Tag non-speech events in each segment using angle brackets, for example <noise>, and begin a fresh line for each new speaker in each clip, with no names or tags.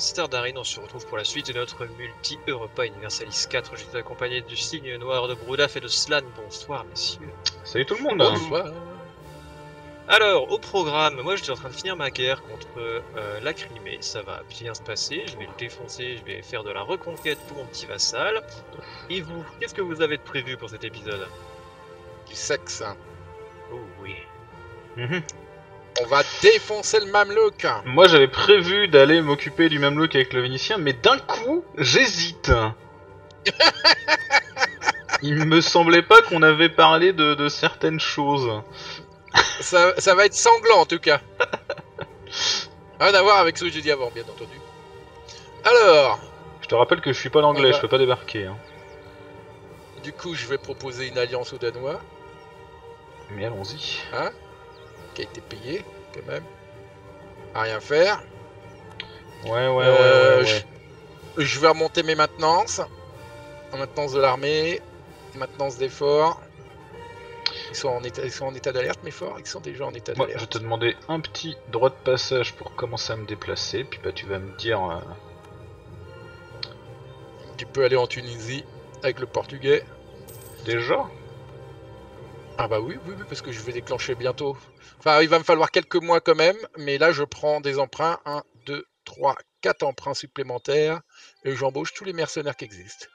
c'est Darine, on se retrouve pour la suite de notre multi-Europa Universalis 4. J'étais accompagné du signe noir de Broudaf et de Slan. Bonsoir, messieurs.
Salut tout le monde
Bonsoir. Alors, au programme, moi j'étais en train de finir ma guerre contre euh, la Crimée, ça va bien se passer, je vais le défoncer, je vais faire de la reconquête pour mon petit vassal. Et vous, qu'est-ce que vous avez de prévu pour cet épisode?
Du sexe.
Oh oui.
Mhm.
On va défoncer le mamelouk.
Moi j'avais prévu d'aller m'occuper du même look avec le Vénitien, mais d'un coup, j'hésite. <laughs> Il me semblait pas qu'on avait parlé de, de certaines choses.
Ça, ça va être sanglant en tout cas. <laughs> Rien à voir avec ce que j'ai dit avant, bien entendu. Alors,
Je te rappelle que je suis pas l'anglais, je peux pas débarquer. hein.
du coup, je vais proposer une alliance aux Danois,
Mais allons-y.
Qui a été payée quand même. À rien faire.
Ouais, ouais, ouais,
Euh,
ouais, ouais.
Je, je vais remonter mes maintenances. Maintenance de l'armée, maintenance des forts. Ils sont en état, ils sont en état d'alerte, mes forts. Ils sont déjà en état
Moi, je vais
d'alerte.
te demander un petit droit de passage pour commencer à me déplacer, puis bah tu vas me dire... euh,
Tu peux aller en Tunisie avec le portugais.
Déjà?
Ah bah oui, oui, oui, parce que je vais déclencher bientôt. Enfin, il va me falloir quelques mois quand même, mais là je prends des emprunts, 1, 2, 3, 4 emprunts supplémentaires, et j'embauche tous les mercenaires qui existent.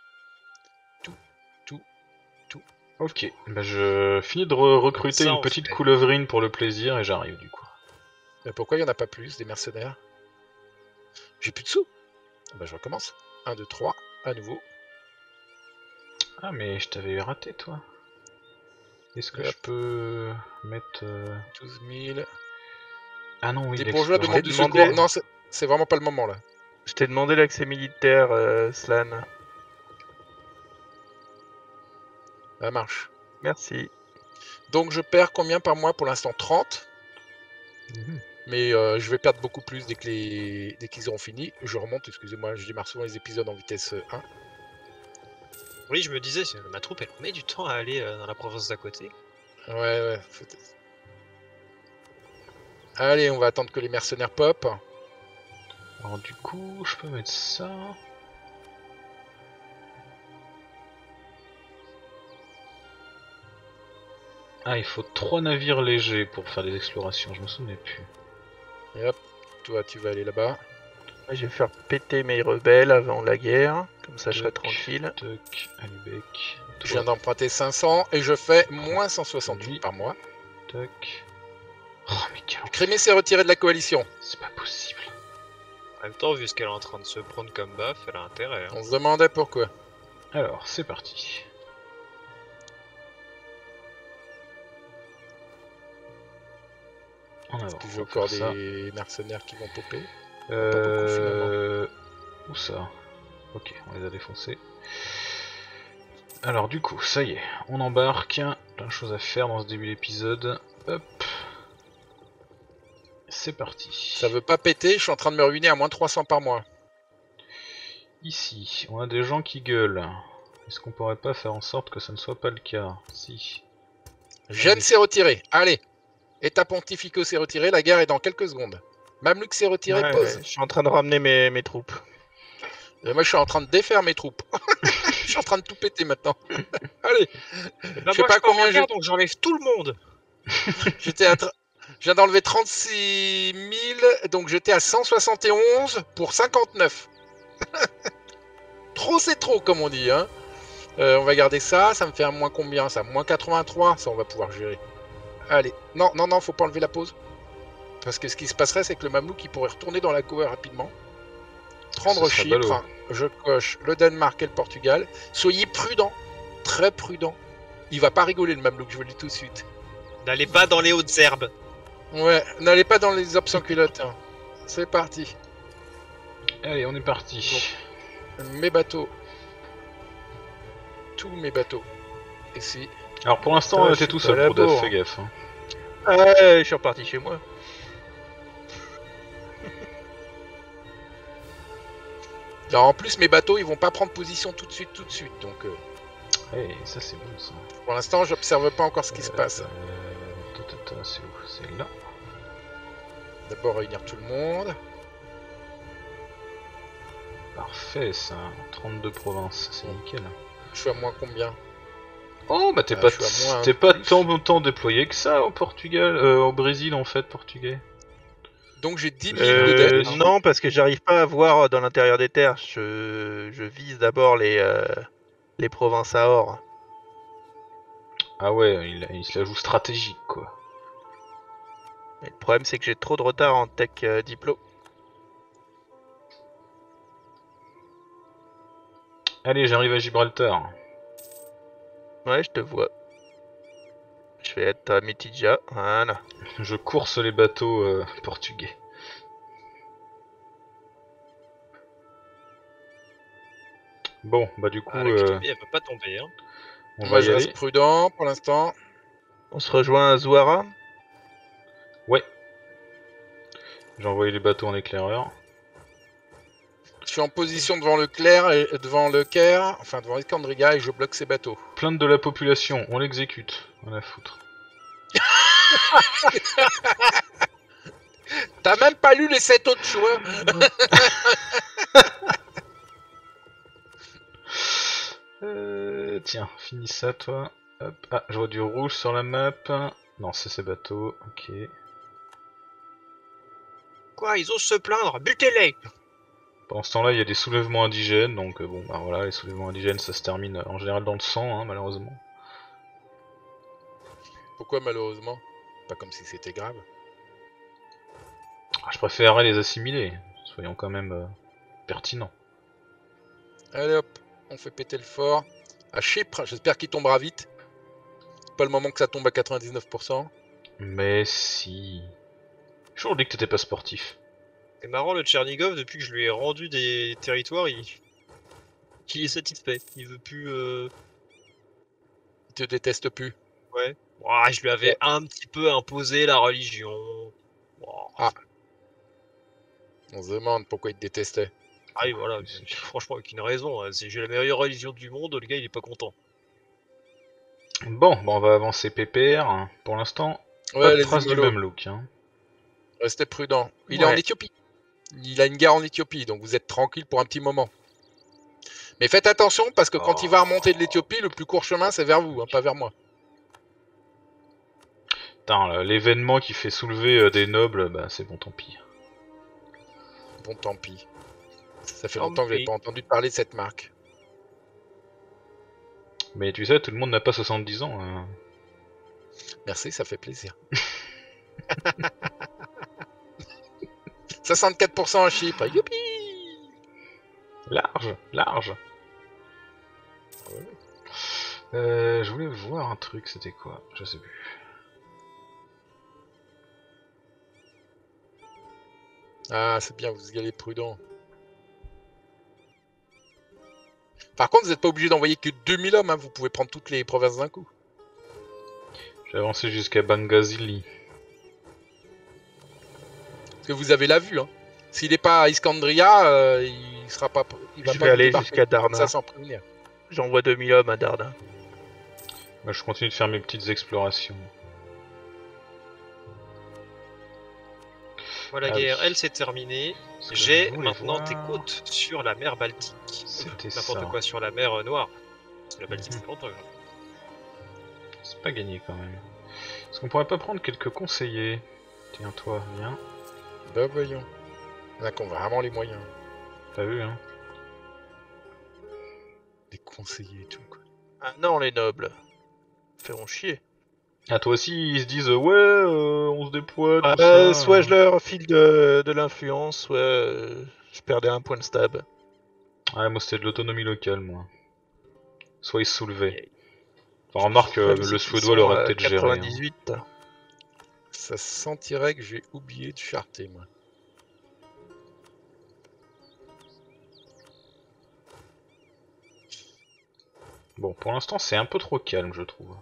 Ok, bah je finis de re- recruter
Ça,
une petite
fait.
coulevrine pour le plaisir et j'arrive du coup.
Mais pourquoi il n'y en a pas plus des mercenaires? J'ai plus de sous. Ah bah je recommence. 1, 2, 3, à nouveau.
Ah mais je t'avais raté toi. Est-ce que je peux mettre. Euh,
12 000.
Ah non, oui,
Des bourgeois demandent du
demandé...
secours. Non, c'est vraiment pas le moment là.
Je t'ai demandé l'accès militaire, euh, Slan.
Ça marche.
Merci.
Donc je perds combien par mois pour l'instant? 30.
Mhm.
Mais euh, je vais perdre beaucoup plus dès qu'ils les... qu auront fini. Je remonte, excusez-moi, je démarre souvent les épisodes en vitesse euh, 1.
Oui, je me disais, ma troupe, elle met du temps à aller euh, dans la province d'à côté.
Ouais, ouais, faut... Allez, on va attendre que les mercenaires pop.
Alors, du coup, je peux mettre ça. Ah, il faut trois navires légers pour faire des explorations, je me souvenais plus.
Et hop toi tu vas aller là-bas.
Moi, je vais faire péter mes rebelles avant la guerre. Comme ça, je serai tranquille.
Alubec.
Je viens d'emprunter 500 et je fais moins 168 par mois.
Toc. Oh mais quel
Crimée s'est retirée de la coalition.
c'est pas possible.
En même temps, vu ce qu'elle est en train de se prendre comme baffe, elle a intérêt. hein.
On se demandait pourquoi.
Alors, c'est parti. On va faire
encore
ça.
des mercenaires qui vont popper?
Euh... Où ça Ok, on les a défoncés. Alors du coup, ça y est, on embarque. Plein de choses à faire dans ce début d'épisode. Hop. C'est parti.
Ça veut pas péter, je suis en train de me ruiner à moins 300 par mois.
Ici, on a des gens qui gueulent. Est-ce qu'on pourrait pas faire en sorte que ça ne soit pas le cas Si.
Gênes s'est retiré. Allez. État pontifico s'est retiré, la guerre est dans quelques secondes. Mamelouk s'est retiré,
Ouais,
pause.
ouais, je suis en train de ramener mes, mes troupes.
Et moi je suis en train de défaire mes troupes. <laughs> je suis en train de tout péter maintenant. <laughs> Allez.
Eh ben,
Je sais
moi,
pas combien j'ai-
donc j'enlève tout le monde. <laughs>
J'étais à. tra- Je viens d'enlever 36 000, donc j'étais à 171 pour 59. trop c'est trop, comme on dit. Hein. Euh, on va garder ça, ça me fait un moins combien ça? Moins 83, ça on va pouvoir gérer. Allez, non, non, non, faut pas enlever la pause. Parce que ce qui se passerait, c'est que le Mamelouk il pourrait retourner dans la cover rapidement. Prendre Chypre,
ballot.
je coche le Danemark et le Portugal. Soyez prudents, très prudents. Il va pas rigoler le Mamelouk, je vous le dis tout de suite.
N'allez pas dans les hautes herbes.
Ouais, n'allez pas dans les ops sans culotte. hein. C'est parti.
Allez, on est parti.
Mes bateaux. Tous mes bateaux. Ici.
Alors pour l'instant, t'es tout seul,
bourre.
fais gaffe. hein.
Ouais, je suis reparti chez moi.
Alors, en plus, mes bateaux, ils vont pas prendre position tout de suite, tout de suite. Donc, euh,
Eh, ça c'est bon ça.
pour l'instant, j'observe pas encore ce qui se passe.
Euh, ta, ta, c'est où? C'est là?
D'abord, réunir tout le monde.
Parfait, ça. 32 provinces, c'est nickel.
Je suis à moins combien?
Oh, bah t'es
Euh,
pas,
à moins
t'es pas tant, tant déployé que ça au Portugal, euh, au Brésil en fait, portugais.
Donc j'ai 10 000 de
Euh,
dettes.
non, parce que j'arrive pas à voir dans l'intérieur des terres. Je, je vise d'abord les, euh, les provinces à or.
Ah ouais, il, il se la joue stratégique quoi.
Mais le problème, c'est que j'ai trop de retard en tech euh, diplo.
Allez, j'arrive à Gibraltar.
Ouais, je te vois. Je vais être à Mitidja. Voilà.
Je course les bateaux euh, portugais. Bon, bah du coup,
Ah, la
euh,
elle va pas tomber. Hein.
on
Moi
va y
je reste
aller.
prudent pour l'instant.
On se rejoint à Zouara.
Ouais. J'ai envoyé les bateaux en éclaireur.
Je suis en position devant le Clair et devant le Caire, enfin devant Escandriga et je bloque ces bateaux.
Plainte de la population, on l'exécute. On la foutre.
T'as même pas lu les 7 autres choix
Euh, tiens, finis ça toi. Hop. Ah, je vois du rouge sur la map. Non, c'est ces bateaux. Ok.
Quoi, ils osent se plaindre? Butez-les
Pendant ce temps-là, il y a des soulèvements indigènes, donc euh, bon, bah voilà, les soulèvements indigènes, ça se termine euh, en général dans le sang, hein, malheureusement.
Pourquoi malheureusement? Pas comme si c'était grave.
Ah, je préférerais les assimiler, soyons quand même euh, pertinents.
Allez hop, on fait péter le fort. À Chypre, j'espère qu'il tombera vite. Pas le moment que ça tombe à 99%.
Mais si... J'ai toujours dit que t'étais pas sportif.
C'est marrant, le Tchernigov, depuis que je lui ai rendu des territoires, il, il est satisfait. Il veut plus. Euh...
Il te déteste plus.
Ouah, je lui avais un petit peu imposé la religion. Ouah.
On se demande pourquoi il te détestait.
Ah oui, voilà, franchement, aucune raison. hein. Si j'ai la meilleure religion du monde, le gars il est pas content.
Bon, bah on va avancer PPR. hein. Pour l'instant, pas
Ouais,
de
les
trace du même look. Hein.
restez prudent. Il est en Éthiopie. Il a une guerre en Éthiopie, donc vous êtes tranquille pour un petit moment. Mais faites attention parce que quand il va remonter de l'Éthiopie, le plus court chemin c'est vers vous, hein, pas vers moi.
Putain, l'événement qui fait soulever euh, des nobles, bah c'est bon, tant pis.
Bon, tant pis. Ça fait
Tant
longtemps que j'ai
pis.
pas entendu parler de cette marque.
Mais tu sais, tout le monde n'a pas 70 ans. hein.
Merci, ça fait plaisir. 64% à Chypre, youpi
Large, large. Euh, je voulais voir un truc, c'était quoi? Je sais plus.
Ah, c'est bien, vous y allez prudent. Par contre, vous n'êtes pas obligé d'envoyer que 2000 hommes, hein, vous pouvez prendre toutes les provinces d'un coup.
J'ai avancé jusqu'à Bangazili.
Parce que vous avez la vue. Hein. S'il n'est pas à Iskandria, euh, il sera pas. Il va
Je
pas
vais aller jusqu'à Darna.
Ça sans prévenir.
J'envoie 2000 hommes à Darda.
Moi, je continue de faire mes petites explorations.
Voilà, la
Ah oui.
guerre, elle s'est terminée. J'ai maintenant
voir,
tes côtes sur la mer Baltique.
C'était
N'importe quoi sur la mer euh, Noire. La Baltique,
Mhm.
c'est longtemps.
C'est pas gagné quand même. Est-ce qu'on pourrait pas prendre quelques conseillers? Tiens, toi, viens.
Bah voyons. Ont vraiment les moyens.
T'as vu, hein
Des conseillers et tout. Quoi.
Ah non, les nobles. Feront chier.
Ah, toi aussi, ils se disent, ouais, euh, on se déploie. tout
Ah,
ça,
soit je leur file de, de l'influence, soit euh, je perdais un point de stab.
Ouais, moi, c'était de l'autonomie locale, moi. Soit ils se soulevaient. Enfin, remarque, euh, le Suédois l'aurait peut-être géré. hein.
98.
Ça se sentirait que j'ai oublié de charter, moi.
Bon, pour l'instant, c'est un peu trop calme, je trouve.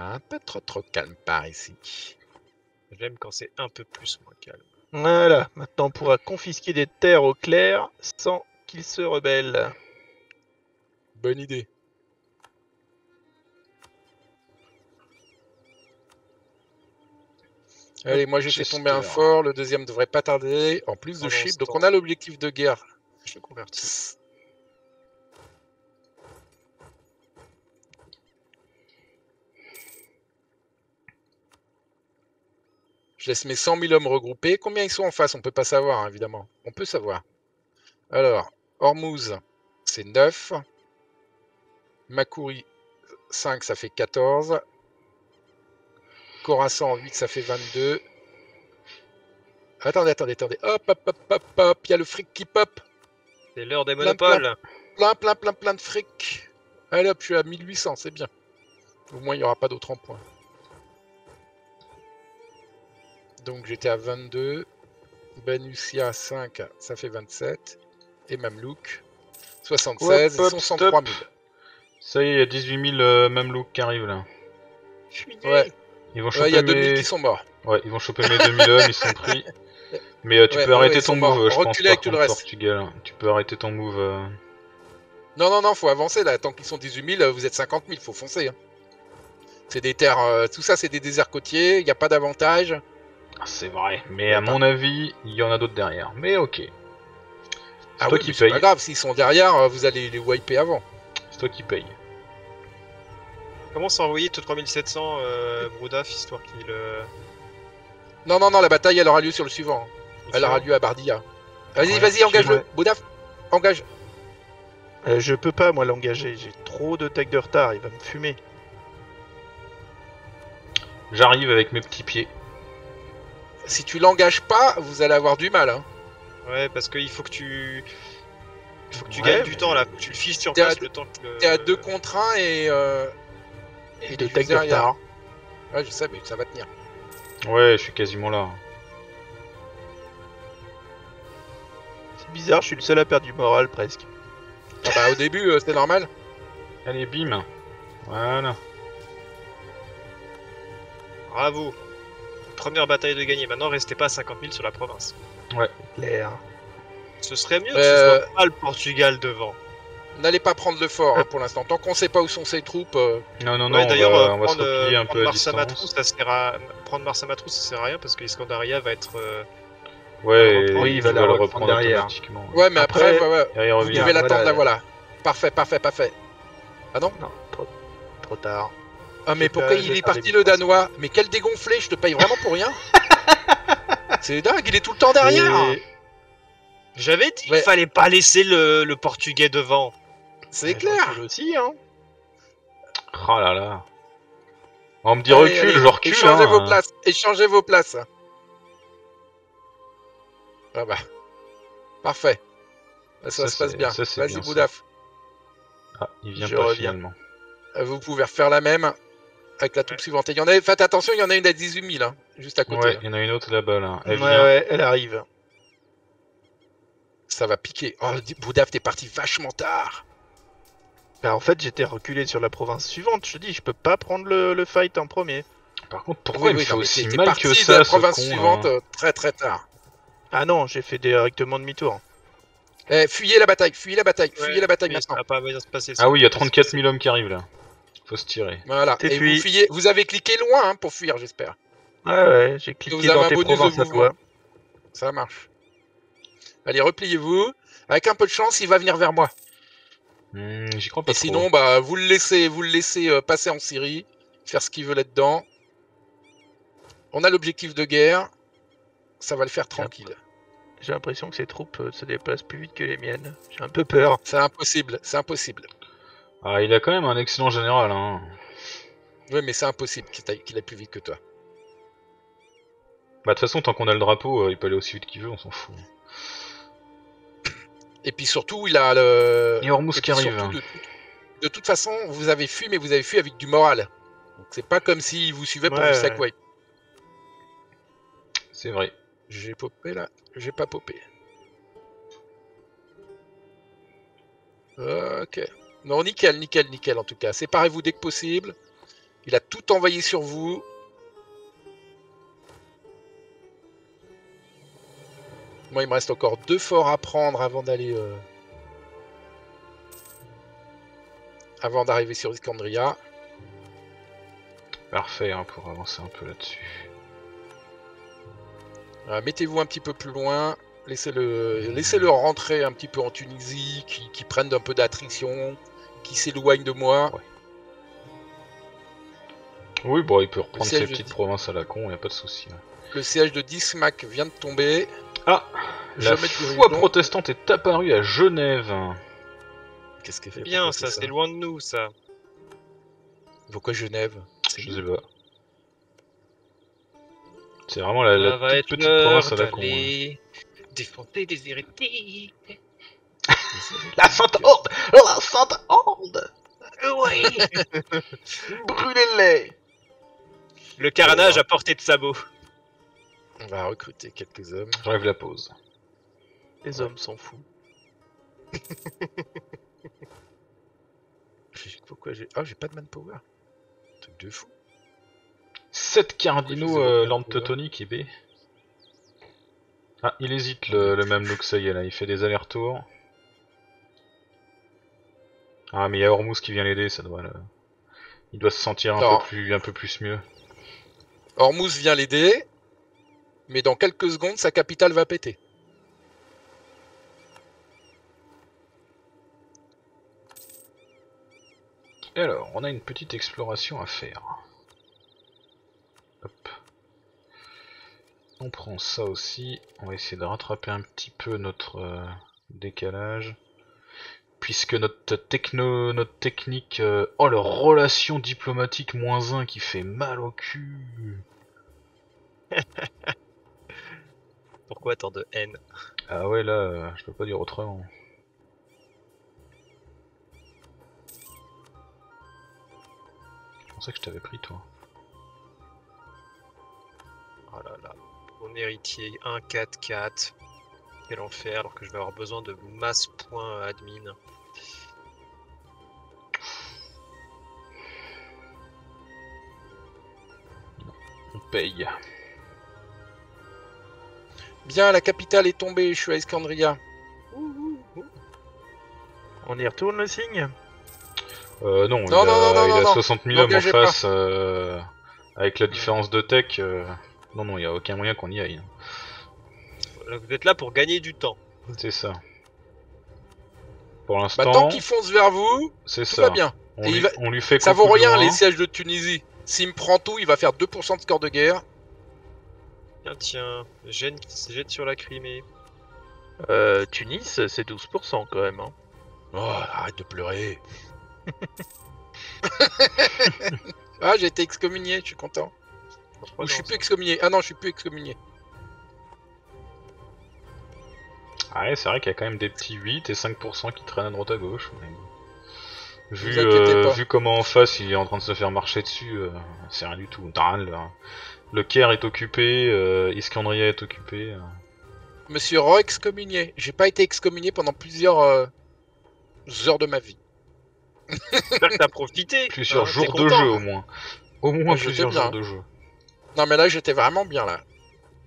Un peu trop trop calme par ici.
J'aime quand c'est un peu plus moins calme.
Voilà, maintenant on pourra confisquer des terres au clair sans qu'ils se rebellent.
Bonne idée. Allez, moi j'ai fait tomber un fort, le deuxième devrait pas tarder. En plus de
ce
donc on a l'objectif de guerre.
Je convertis.
Je laisse mes 100 000 hommes regroupés. Combien ils sont en face? On peut pas savoir, hein, évidemment. On peut savoir. Alors, Hormuz, c'est 9. Makuri, 5, ça fait 14. Khorasan, 8, ça fait 22. Attendez, attendez, attendez. Hop, hop, hop, hop, hop. Il y a le fric qui pop.
C'est l'heure des
Plein,
monopoles.
Plein, plein, plein, plein de fric. Allez hop, je suis à 1800, c'est bien. Au moins, il n'y aura pas d'autres en points. Donc, j'étais à 22. Benussia, 5, ça fait 27. Et Mamelouk, 76.
Hop, hop,
ils sont
stop.
103 000.
Ça y est, il y a 18 000 euh, Mamelouks qui arrivent là.
Ouais,
Ils vont
Ouais,
choper
il y a 2000
mes...
qui sont morts.
Ouais, ils vont choper mes 2000 hommes, ils sont pris. <laughs> Mais euh, tu
Ouais,
peux
ouais,
arrêter ton move, je pense,
avec tout le reste.
Portugal. Tu peux arrêter ton move. euh.
Non, non, non, faut avancer là. Tant qu'ils sont 18 000, vous êtes 50 000, faut foncer. hein. C'est des terres, euh, tout ça, c'est des déserts côtiers. Il n'y a pas d'avantage.
C'est vrai, mais à mon avis, il y en a d'autres derrière. Mais ok. C'est
Ah
toi
oui,
qui
c'est pas
paye.
grave. S'ils sont derrière, euh, vous allez les wiper avant.
C'est toi qui paye.
Commence à envoyer tout 3700 euh, Broudaf histoire qu'il. euh,
Non, non, non, la bataille, elle aura lieu sur le suivant. Elle aura lieu à Bardia. Vas-y,
Ouais,
vas-y, engage-le. Boudaf, engage.
Euh, je peux pas moi l'engager, j'ai trop de tech de retard, il va me fumer.
J'arrive avec mes petits pieds.
Si tu l'engages pas, vous allez avoir du mal. Hein.
Ouais, parce qu'il faut que tu. Il faut que tu
Ouais,
gagnes du temps là, faut que tu le fiches sur
à
place
deux-
le temps que. le-
T'es à deux contre un et. Euh...
Et
et
de tech de
derrière.
retard.
Ouais, je sais, mais ça va tenir.
Ouais, je suis quasiment là.
C'est bizarre, je suis le seul à perdre du moral presque.
Ah bah, au début, euh, c'était normal.
Allez, bim. Voilà.
Bravo. Première bataille de gagner. Maintenant, restez pas à 50 000 sur la province.
Clair.
Ce serait mieux que
Euh,
ce soit pas le Portugal devant.
N'allez pas prendre le fort hein, pour l'instant. Tant qu'on sait pas où sont ses troupes. euh,
Non, non,
Ouais,
non, on
d'ailleurs,
va,
euh,
on va se
prendre, euh,
replier un peu
prendre
à distance.
ça sert à... prendre Mars Amatrou, ça sert à rien parce que Iskandaria va être. euh,
Ouais,
reprendre.
et
Oui, il va
vas le
reprendre derrière.
automatiquement.
Ouais, mais après,
Après,
ouais, ouais, vous devez l'attendre
voilà.
là, voilà. Parfait, parfait, parfait. Ah non
Non, trop, trop tard.
Ah, mais pourquoi il est parti le. Danois? Mais quel dégonflé, je te paye vraiment pour rien <laughs> C'est dingue, il est tout le temps derrière
Et-
J'avais dit
Ouais.
qu'il fallait pas laisser le, le Portugais devant.
C'est
je
clair
aussi, hein.
Oh là là. On me dit
Allez,
recule,
allez,
je recule.
Échangez
hein.
vos places, échangez vos places. Ah bah, parfait. Ça,
Ça,
se passe bien. Vas-y. Boudaf.
Ah, il vient
Je
pas
reviens.
finalement.
Euh, Vous pouvez refaire la même avec la troupe suivante. Et il y en a, faites attention, il y en a une à 18 000, hein, juste à côté.
Ouais,
hein.
il y en a une autre là-bas là.
Ouais,
Elle vient.
ouais, elle arrive.
Ça va piquer. Oh, Boudaf, t'es parti vachement tard.
Bah, en fait, j'étais reculé sur la province suivante. Je te dis, je peux pas prendre le, le fight en premier.
Par contre, pourquoi
Oui,
il me
oui,
fait
non,
aussi mal que
de
ça,
la
ce
province
con, hein.
suivante
là
euh, très très tard.
Ah non, j'ai fait directement demi-tour.
Eh, fuyez la bataille, fuyez la bataille, fuyez
Ouais,
la bataille
mais
maintenant.
Ça va pas bien se passer. ça.
Ah oui, il y a 34 000 hommes qui arrivent là. Faut se tirer.
Voilà.
T'es
Et
fui.
vous fuyez. Vous avez cliqué loin hein, pour fuir, j'espère.
Ouais, ouais, j'ai cliqué
Vous avez
dans
un
tes
bonus de
provinces à
mouvement.
toi.
Ça marche. Allez, repliez-vous. Avec un peu de chance, il va venir vers moi.
Hmm, J'y crois pas
Et
trop.
sinon, bah, vous le laissez, vous le laissez euh, passer en Syrie, faire ce qu'il veut là-dedans. On a l'objectif de guerre. Ça va le faire tranquille.
J'ai l'impression que ces troupes euh, se déplacent plus vite que les miennes. J'ai un peu peur.
C'est impossible, c'est impossible.
Ah, il a quand même un excellent général. Hein.
Oui, mais c'est impossible qu'il aille, qu'il aille plus vite que toi.
Bah, de toute façon, tant qu'on a le drapeau, euh, il peut aller aussi vite qu'il veut, on s'en fout.
Et puis surtout, il a le.
Et Hormuz
Et
qui
puis
arrive.
surtout, de, de toute façon, vous avez fui, mais vous avez fui avec du moral. Donc c'est pas comme s'il vous suivait pour
Ouais,
wipe.
C'est vrai.
J'ai popé là J'ai pas popé. Ok. Non, nickel, nickel, nickel en tout cas. Séparez-vous dès que possible. Il a tout envoyé sur vous. Moi, il me reste encore deux forts à prendre avant d'aller. euh, Avant d'arriver sur Iskandria.
Parfait hein, pour avancer un peu là-dessus.
Euh, Mettez-vous un petit peu plus loin. Laissez-le laissez -le rentrer un petit peu en Tunisie, qui, qui prenne un peu d'attrition, qui s'éloigne de moi.
Oui, bon, il peut reprendre ses petites provinces à la con, y a pas de souci. ouais.
Le siège de Dismac vient de tomber.
Ah La foi protestante est apparue à Genève.
Qu'est-ce qu'elle fait
bien, ça, c'est loin de nous, ça.
Pourquoi Genève? C'est
Je sais pas. C'est vraiment la, petite province à la con. hein.
Défoncer des hérétiques. <laughs>
La Sainte Horde La Sainte Horde
Oui <laughs>
Brûlez-les
Le carnage à portée de sabot.
On va recruter quelques hommes.
J'enlève la pause.
Les hommes s'en foutent. <laughs>
Pourquoi j'ai. Ah, j'ai pas de manpower. Truc de fou.
7
Je
cardinaux euh, Teutonique et B. Ah, il hésite le, le même look, ça y est là, il fait des allers-retours. Ah, mais il y a Hormuz qui vient l'aider, ça doit le... Il doit se sentir un
Non.
peu, plus, un peu plus mieux.
Hormuz vient l'aider, mais dans quelques secondes, sa capitale va péter.
Et alors, on a une petite exploration à faire. On prend ça aussi. On va essayer de rattraper un petit peu notre euh, décalage. Puisque notre techno, notre technique... euh, Oh, leur relation diplomatique moins 1 qui fait mal au cul. <laughs>
Pourquoi tant de haine?
Ah ouais, là, euh, je peux pas dire autrement. Je pensais que je t'avais pris, toi.
Oh là là. Mon héritier 1-4-4. Quel enfer, alors que je vais avoir besoin de masse points admin.
On paye.
Bien, la capitale est tombée, je suis à Escandria.
On y retourne le signe?
Euh, non,
Non,
il,
non,
a,
non, non,
il
non,
a
non.
60 000 hommes en face. euh, avec la différence de tech, euh, non, non, il n'y a aucun moyen qu'on y aille.
Là, Vous êtes là pour gagner du temps.
C'est ça. Pour
Bah,
l'instant,
tant qu'il fonce vers vous,
c'est
tout
ça.
va bien.
On,
Et il
lui,
va-
on lui fait
Ça vaut rien les sièges de Tunisie. S'il me prend tout, il va faire 2% de score de guerre.
Tiens, tiens. Gêne qui se jette sur la Crimée.
euh, Tunis, c'est 12% quand même. Hein.
Oh, arrête de pleurer. <laughs> <laughs> ah, j'ai été excommunié, je suis content. Ou je suis plus excommunié. Ah non, je suis plus excommunié.
Ah ouais, c'est vrai qu'il y a quand même des petits 8 et 5% qui traînent à droite à gauche. mais bon. Vu, euh, vu comment en face il est en train de se faire marcher dessus, euh, c'est rien du tout. Rien, le, le Caire est occupé, euh, Iskandria est occupé. euh.
Monsieur re-excommunié. J'ai pas été excommunié pendant plusieurs euh, heures de ma vie.
J'espère que t'as profité.
Plusieurs
hein,
jours de jeu au moins. Au moins
Ah, j'étais
plusieurs jours de jeu.
Non mais là j'étais vraiment bien là.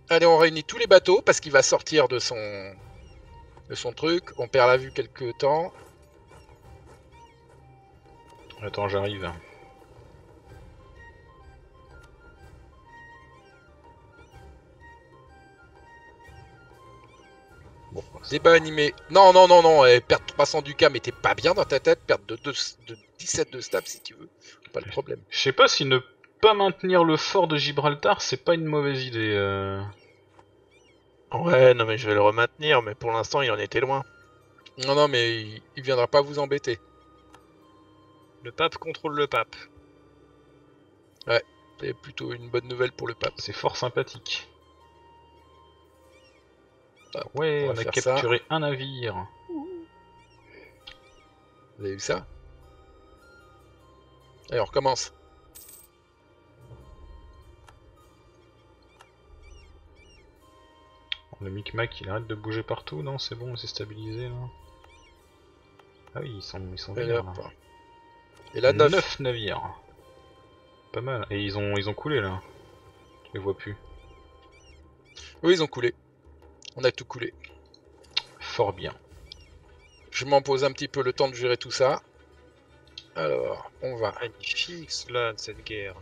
Allez on réunit tous les bateaux parce qu'il va sortir de son de son truc. On perd la vue quelques temps.
Attends, j'arrive. Bon, ça
Débat animé. Non non non non. eh, perdre 300 du mais t'es pas bien dans ta tête. Perdre de, de, de 17 de stab si tu veux. Pas le problème.
Je sais pas si ne pas maintenir le fort de Gibraltar, c'est pas une mauvaise idée. euh.
Ouais, non mais je vais le remaintenir, mais pour l'instant il en était loin.
Non non mais il, il viendra pas vous embêter.
Le pape contrôle le pape.
C'est plutôt une bonne nouvelle pour le pape.
C'est fort sympathique.
Hop,
Ouais,
on
a
ça.
capturé un navire.
Vous avez vu ça? Allez on recommence.
Le micmac il arrête de bouger partout, non C'est bon, c'est stabilisé là. Ah oui, ils sont, ils sont
Et,
là.
Et là 9.
9 navires. Pas mal. Et ils ont, ils ont coulé là. Je les vois plus.
Oui ils ont coulé. On a tout coulé.
Fort bien.
Je m'en pose un petit peu le temps de gérer tout ça. Alors, on va.
Magnifique cela de cette guerre.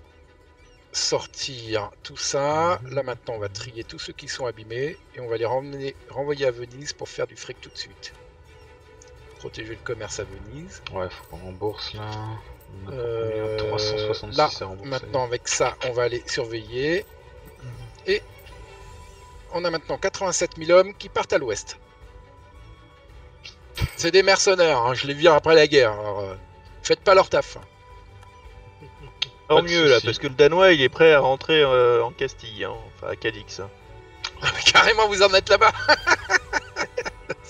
Sortir tout ça.
Mhm.
Là maintenant, on va trier tous ceux qui sont abîmés et on va les ramener, renvoyer à Venise pour faire du fric tout de suite. Protéger le commerce à Venise.
Ouais, faut qu'on rembourse là. On a
Euh,
combien? 366
là,
à rembourser.
Maintenant, avec ça, on va aller surveiller. Et on a maintenant 87 000 hommes qui partent à l'ouest. C'est des mercenaires, hein, je les vire après la guerre. Alors, euh, faites pas leur taf.
Tant mieux là, parce que le Danois il est prêt à rentrer euh, en Castille, hein, enfin à Cadix. hein. <laughs>
Carrément, vous en êtes là-bas. <laughs>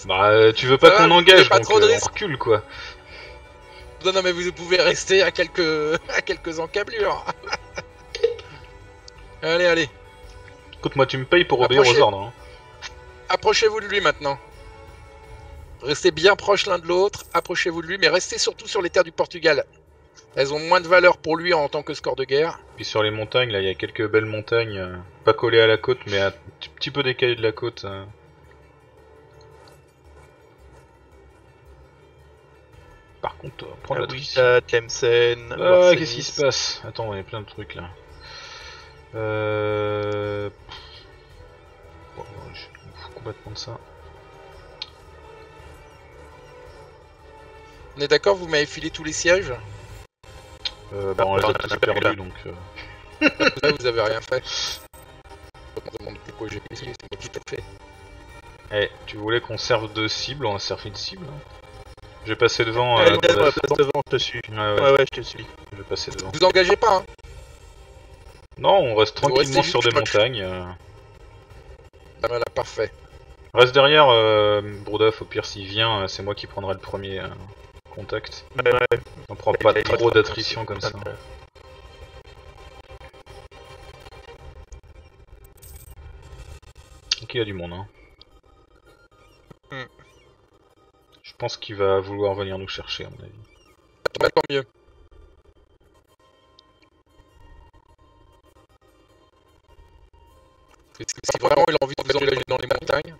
Bah, euh, tu veux pas qu'on engage,
pas
donc
trop de
euh, on recule quoi.
Non, non, mais vous pouvez rester à quelques, <laughs> à quelques encablures. allez, allez.
Écoute, moi tu me payes pour obéir
Approchez.
aux ordres. hein.
Approchez-vous de lui maintenant. Restez bien proches l'un de l'autre, approchez-vous de lui, mais restez surtout sur les terres du Portugal. Elles ont moins de valeur pour lui en tant que score de guerre.
Puis sur les montagnes, là, il y a quelques belles montagnes, euh, pas collées à la côte, mais un petit- peu décalées de la côte. euh. Par contre, euh, prends
Ah
la
oui,
trice.
t'as Tlemcen.
Ah, qu'est-ce qui se passe? Attends, il y a plein de trucs là. Euh... Bon, non, je m'en fous complètement de ça.
On est d'accord, vous m'avez filé tous les sièges?
Euh, bah, on les a tous perdus, donc... euh, <laughs>
Là, vous avez rien fait. Je me demande pourquoi j'ai c'est moi qui t'ai fait.
Eh, tu voulais qu'on serve de cible, on a servi de cible. hein. Je vais passer devant.
Ouais,
euh,
ouais, passe devant, je te suis.
Ouais, ouais,
Ouais, ouais, je te suis.
je vais passer devant.
Vous engagez pas, hein
Non, on reste
Vous
tranquillement sur des montagnes. euh.
Ah, Voilà, parfait.
Reste derrière, euh, au pire s'il vient, c'est moi qui prendrai le premier euh, contact.
Ouais, ouais.
On prend pas
a
trop d'attrition comme ça. Ok, il y a du monde, hein.
Hmm.
Je pense qu'il va vouloir venir nous chercher, à mon avis.
Bah, tant mieux. Si vraiment il a envie de vous engager dans les montagnes,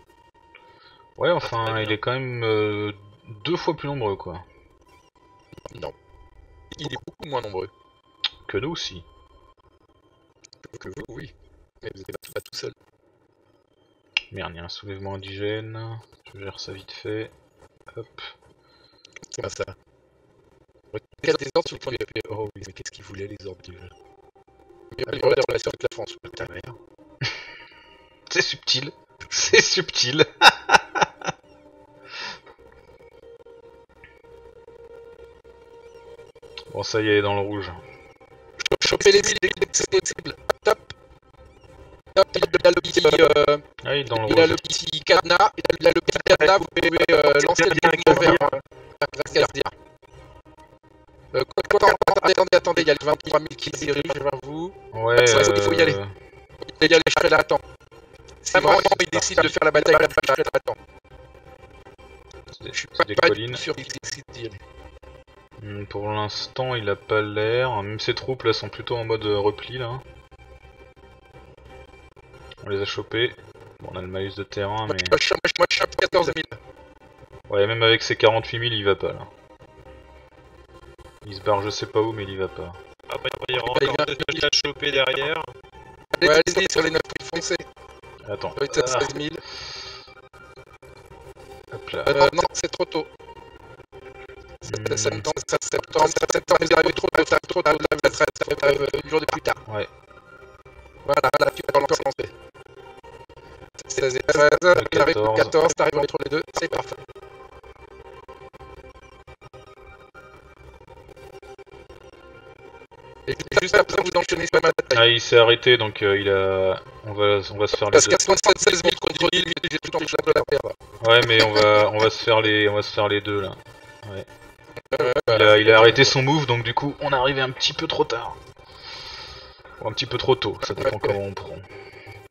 Ouais, enfin, il est quand même euh, deux fois plus nombreux, quoi.
Il est beaucoup moins nombreux
Que nous aussi.
que vous, oui. Mais vous n'êtes pas tout seul.
Merde, il y a un soulèvement indigène. Je gère ça vite fait. Hop.
C'est pas ça. Quel des ordres sur le plan du papier Oh oui, mais qu'est-ce qu'ils voulaient les ordres déjà Il y a des relations avec la France. Putain, merde. <laughs>
C'est subtil. C'est subtil. <laughs> bon, ça y est, dans le rouge.
Choper les îles dès que c'est possible. Top. Top, il a le petit, euh,
Ah, il est dans le
il a le petit cadenas. Il a le petit cadenas, vous pouvez euh, lancer le mouvement vers euh, vers Casdir. Euh, quoi, quoi, attendez, attendez, attendez, il y a le 23 000 qui se dirige vers vous.
Ouais,
Attention, il faut y aller.
euh,
Il y a les cheveux l'attend. Si vraiment il décide de faire la bataille, la
c'est des,
Je suis pas,
des
pas du
collines.
tout sûr qu'il décide d'y aller.
Hmm, Pour l'instant, il a pas l'air. Même ses troupes là sont plutôt en mode euh, repli là. On les a chopés. Bon, on a le malus de terrain,
Moi,
mais.
je chope- moi, je chope 14 000.
Ouais, même avec ses 48 000, il va pas là. Il se barre je sais pas où, mais il y va pas.
Après, il y aura
Il
encore deux à choper derrière.
Ouais, allez-y sur les 9 000 foncés.
Attends. Ah,
16 000.
hop là.
Euh, non, c'est trop tôt. Septembre, ça septembre, vous arrivez trop tôt, ça trop une journée plus tard.
Ouais.
Voilà, là, tu encore lancer. 16 et 13, tu arrives au 14, t'arrives entre les deux, c'est parfait. Et juste après, vous enchaînez sur la bataille.
Ah, il s'est arrêté donc euh, il a. On va, on va se faire les
Parce qu'à 76 000 contre 10 000, j'ai tout le temps de la perdre.
Ouais, mais on va, on va se faire les, on va se faire les deux là. Il a, il a arrêté son move donc du coup on est arrivé un petit peu trop tard. Ou un petit peu trop tôt, ça dépend comment on prend.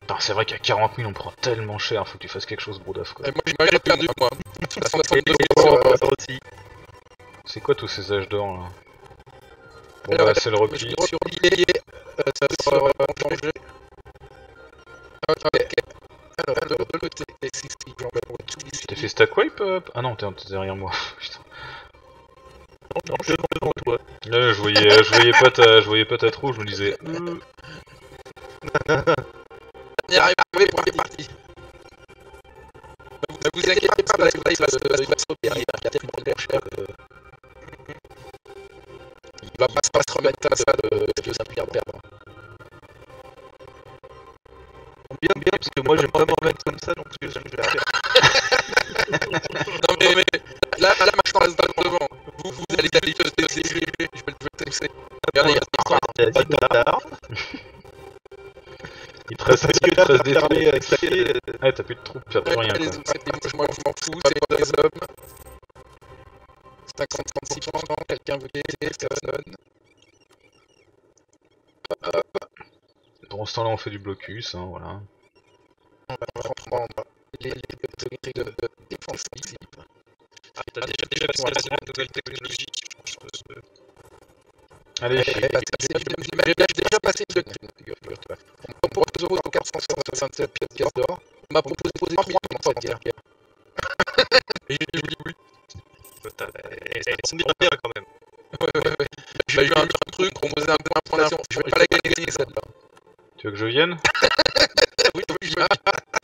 Putain, c'est vrai qu'à 40 000 on prend tellement cher, faut que tu fasses quelque chose Brodaf quoi.
Et moi, j'ai perdu, moi. 62
Et
sur,
on
euh,
va aussi.
C'est quoi tous ces âges d'or là Bon
Alors,
bah c'est le repli.
sur, l'idée, euh, sur euh, changer. Ok. Alors, de l'autre côté, et si, si, j'en vais tout ici.
T'as fait stack wipe euh Ah non, t'es t'es derrière moi. <laughs> Putain.
Non, devant, devant toi.
Là, je voyais, je voyais pas ta, je voyais pas ta trou, je me disais. euh,
On y arrive pour les parties. Ne vous inquiétez pas, parce que là, il va se il va sauter. Il y a peut-être une première chair. euh, Il va pas pas se remettre à ça de s'appuyer à perdre.
Bien, bien, parce que moi j'aime pas me remettre comme ça, donc je je vais faire. <laughs>
Non mais, mais là, là, maintenant, reste devant. Vous, vous allez aller je vais le je vais le je vais le pousser. Regardez, il y a
Vas-y, bâtard.
Il te reste, il te reste
fermé avec sa clé.
Ouais, t'as plus de trous, t'as plus rien
les autres, c'est- moi je m'en fous, c'est pas des hommes. 50-36%, quelqu'un veut quitter, personne.
Pendant ce temps-là, on fait du blocus, hein, voilà.
On va reprendre les, les de, de défense ici.
Ah, T'as déjà, déjà passé la semaine nouvelle technologique, je pense que
Allez,
J'ai déjà passé le figure-toi. On me propose 467 pièces d'or. On m'a proposé 3 millions dans cette guerre. Et j'ai dit oui.
t'as- elles elles sont bien bien quand même.
Ouais, ouais, ouais. J'ai eu un truc, on posait un point pour nation. Je vais pas la gagner celle-là.
tu veux que je vienne
Oui, oui, je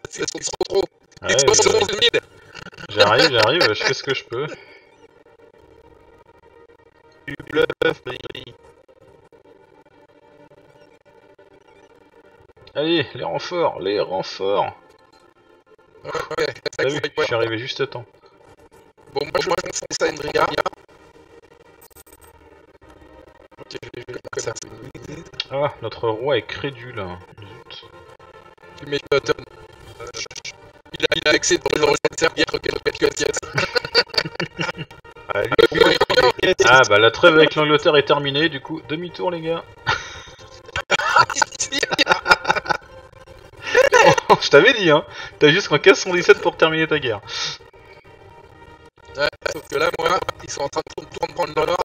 C'est trop trop.
Ouais,
Ils sont
je-
11 000.
J'arrive, j'arrive, je fais ce que je peux.
Tu bluffes.
Allez, les renforts, les renforts
Ouais, ouais,
T'as vu, je suis arrivé juste à temps.
Bon, moi je m'enfonce à Endria. Ok, je vais je vais comme ça.
Ah, notre roi est crédule. Zut.
Tu m'étonnes. Il a, il a accès dans le rejet de servir
Ah,
bah la trêve avec l'Angleterre est terminée, du coup, demi-tour les gars. <laughs> Oh, je t'avais dit, hein T'as jusqu'en 417 pour terminer ta guerre.
Ouais, sauf que là, moi, ils sont en train de tout prendre dans l'or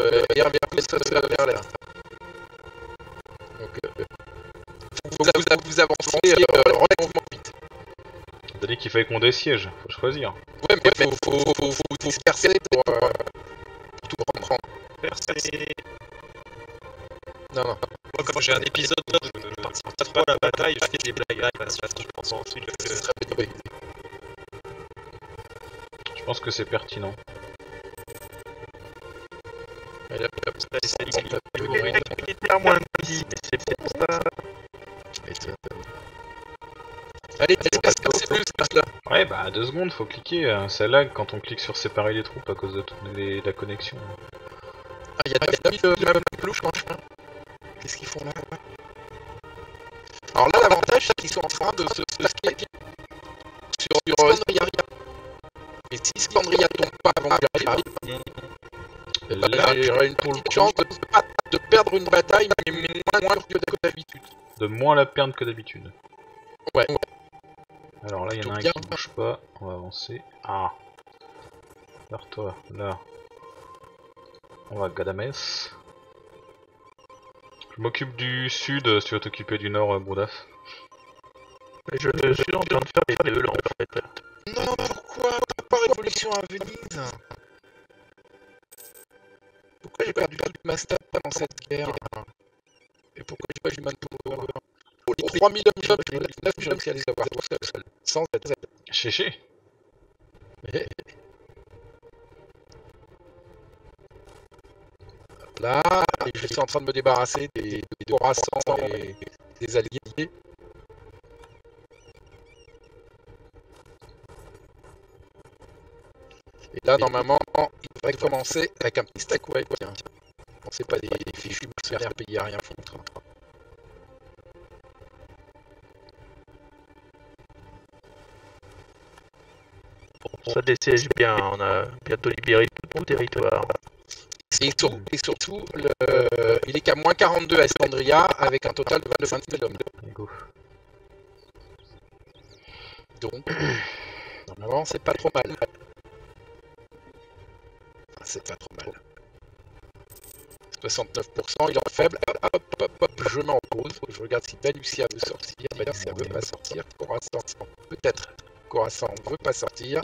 euh, et vers plus ça se vers l'air. Donc, euh, faut que vous, vous avancez euh, relativement vite.
T'as dit qu'il fallait qu'on désiège, faut choisir.
Ouais, mais faut, faut, faut, faut, pour, euh, pour tout. Non, non.
Moi, quand j'ai un épisode, je ne participe pas trop à la bataille, je fais des blagues à la surface, je pense en truc.
Je que c'est pertinent.
Mais là,
c'est
moins c'est pour ça-
Allez,
Ouais, bah deux secondes, faut cliquer. euh, Ça lag quand on clique sur séparer les troupes à cause de, les- de la connexion.
Ah, il y a pas mis le même clouche en chemin. Qu'est-ce qu'ils font là Alors là, l'avantage, c'est qu'ils sont en train de se stacker sur, sur euh. Et si Scandria tombe pas avant que j'arrive, eh ben,
Là,
j'aurai une petite chance de, de perdre une bataille, mais moins, moins que d'habitude.
de moins la perdre que d'habitude.
Ouais, ouais.
Alors là, il y en a un
Bien.
qui bouge pas, on va avancer. Ah Vers toi, là. On va à Gadames. Je m'occupe du sud, si tu vas t'occuper du nord, euh, Broudaf.
Je, je suis en train de faire les deux là en fait.
Non, pourquoi pas révolution à Venise? Pourquoi j'ai perdu toute ma stat pendant cette guerre? Et pourquoi j'ai pas eu manpower Oh, les 3000 hommes j'ai 9 hommes si allez savoir tout seul, seul, sans aide.
Chéché
Hop Là, et je suis en train de me débarrasser des, des Khorassans et des alliés. Et là, normalement, il devrait commencer avec un petit stack ouais, tiens. On sait pas des, des fichus mercenaires payés à rien foutre.
Ça dessiège bien, on a bientôt libéré tout mon territoire.
Et, sur- et surtout, le- il est qu'à moins 42 à Escandria avec un total de 25 000 hommes. Donc, normalement, c'est pas trop mal. Enfin, c'est pas trop mal. 69%, il est en faible. Hop, hop, hop, hop, je m'en pose. Je regarde si Valucia veut sortir. Valucia veut pas sortir. Coruscant, peut-être. Coruscant veut pas sortir.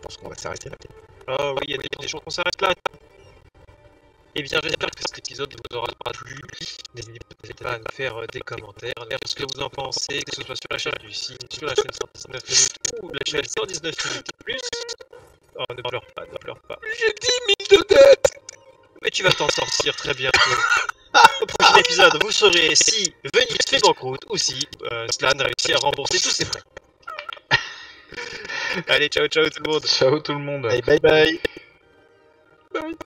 Je pense qu'on va s'arrêter là.
Oh oui, il y a des, des choses qu'on s'arrête là. Eh bien, j'espère que cet épisode vous aura plu. N'hésitez pas à nous faire euh, des commentaires, à nous dire ce que vous en pensez, que ce soit sur la chaîne du signe, sur la chaîne 119 minutes ou la chaîne 119 minutes et plus. Oh, ne pleure pas, ne pleure pas.
J'ai 10 000 de dette
Mais tu vas t'en sortir très bientôt. <laughs> Au prochain épisode, vous saurez si Venise fait banqueroute ou si euh, Slan réussit à rembourser tous ses frais. Allez, ciao, ciao tout le monde.
Ciao tout le monde.
Allez, bye bye
Bye.